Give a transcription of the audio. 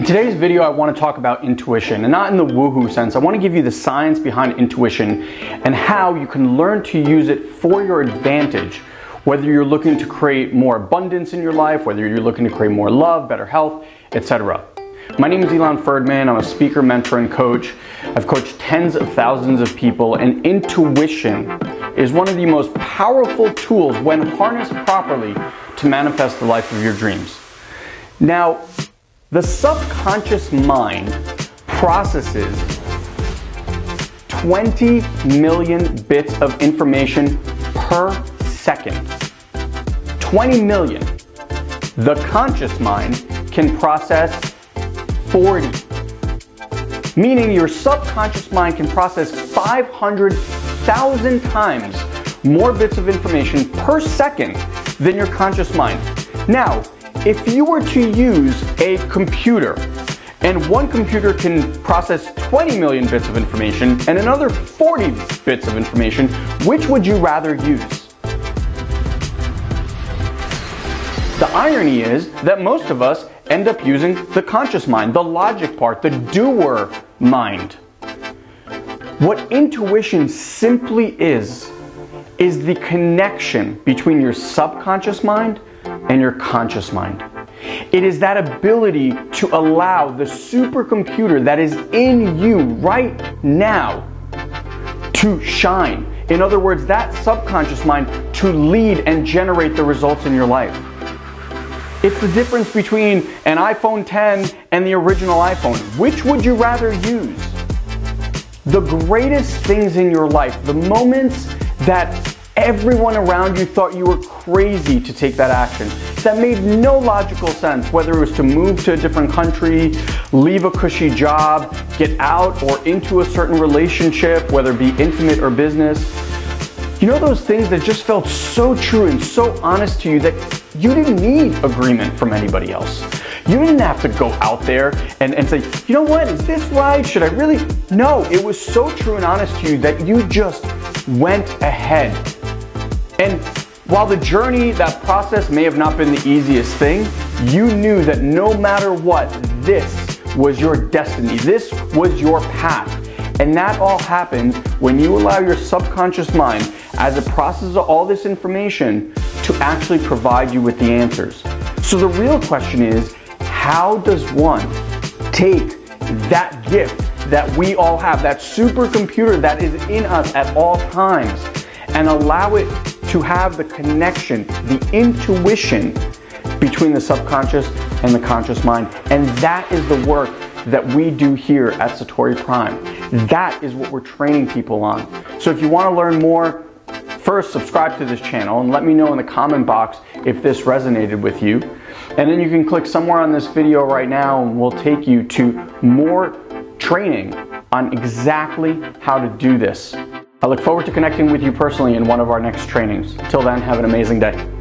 In today's video, I want to talk about intuition, and not in the woohoo sense. I want to give you the science behind intuition and how you can learn to use it for your advantage. Whether you're looking to create more abundance in your life, whether you're looking to create more love, better health, etc. My name is Ilan Ferdman. I'm a speaker, mentor, and coach. I've coached tens of thousands of people, and intuition is one of the most powerful tools when harnessed properly to manifest the life of your dreams. Now, the subconscious mind processes 20 million bits of information per second. 20 million. The conscious mind can process 40. Meaning your subconscious mind can process 500,000 times more bits of information per second than your conscious mind. Now, if you were to use a computer and one computer can process 20 million bits of information and another 40 bits of information, which would you rather use? The irony is that most of us end up using the conscious mind, the logic part, the doer mind. What intuition simply is, is the connection between your subconscious mind and your conscious mind. It is that ability to allow the supercomputer that is in you right now to shine. In other words, that subconscious mind to lead and generate the results in your life. It's the difference between an iPhone 10 and the original iPhone. Which would you rather use? The greatest things in your life, the moments that everyone around you thought you were crazy to take that action, that made no logical sense, whether it was to move to a different country, leave a cushy job, get out or into a certain relationship, whether it be intimate or business. You know those things that just felt so true and so honest to you that you didn't need agreement from anybody else. You didn't have to go out there and, and say, you know what, is this right? Should I really? No, it was so true and honest to you that you just went ahead. And while the journey, that process may have not been the easiest thing, you knew that no matter what, this was your destiny. This was your path. And that all happens when you allow your subconscious mind, as it processes all this information, to actually provide you with the answers. So the real question is, how does one take that gift that we all have, that supercomputer that is in us at all times, and allow it to have the connection, the intuition between the subconscious and the conscious mind. And that is the work that we do here at Satori Prime. That is what we're training people on. So if you want to learn more, First, subscribe to this channel and let me know in the comment box if this resonated with you. And then you can click somewhere on this video right now and we'll take you to more training on exactly how to do this. I look forward to connecting with you personally in one of our next trainings. Till then, have an amazing day.